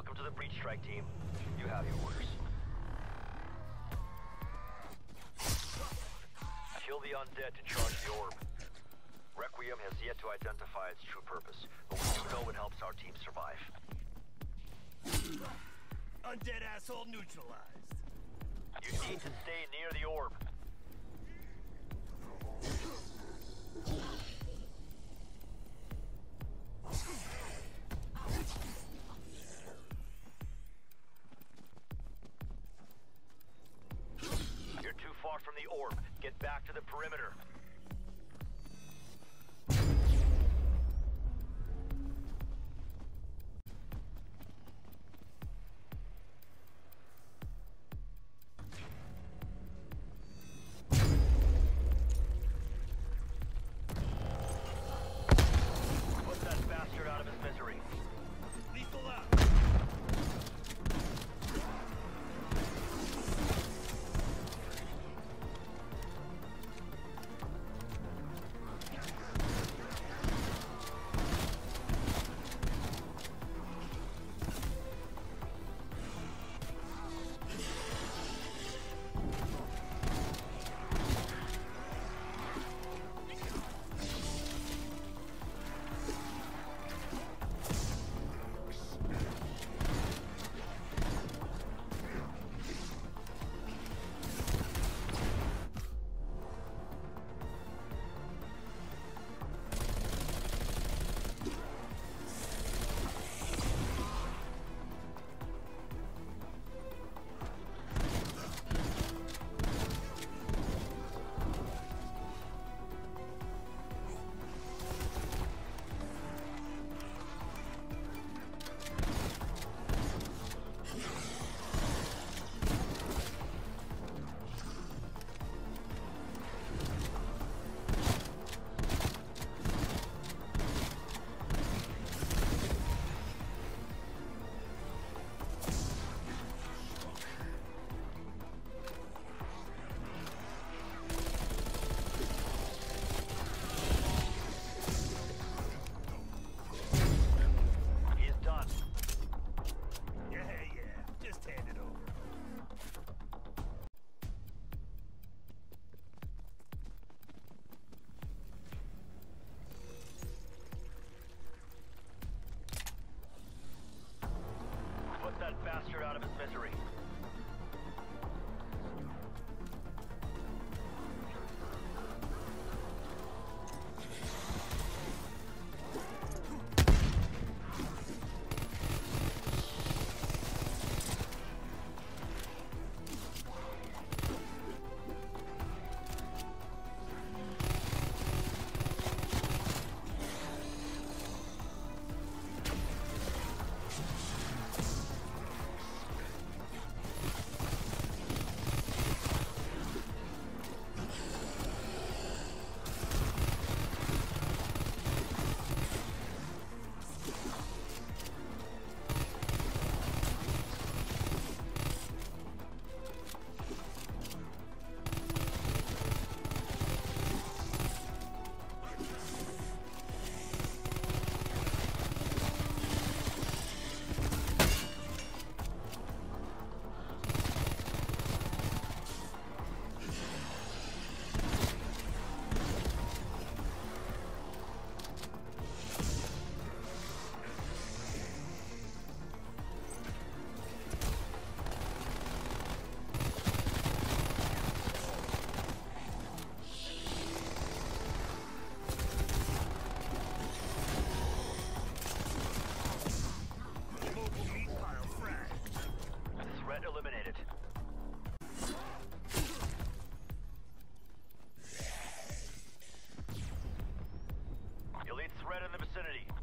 Welcome to the breach strike team. You have your orders. Kill the undead to charge the orb. Requiem has yet to identify its true purpose, but we do know it helps our team survive. Undead asshole neutralized. You need to stay near the orb. From the orb. Get back to the perimeter. In the vicinity.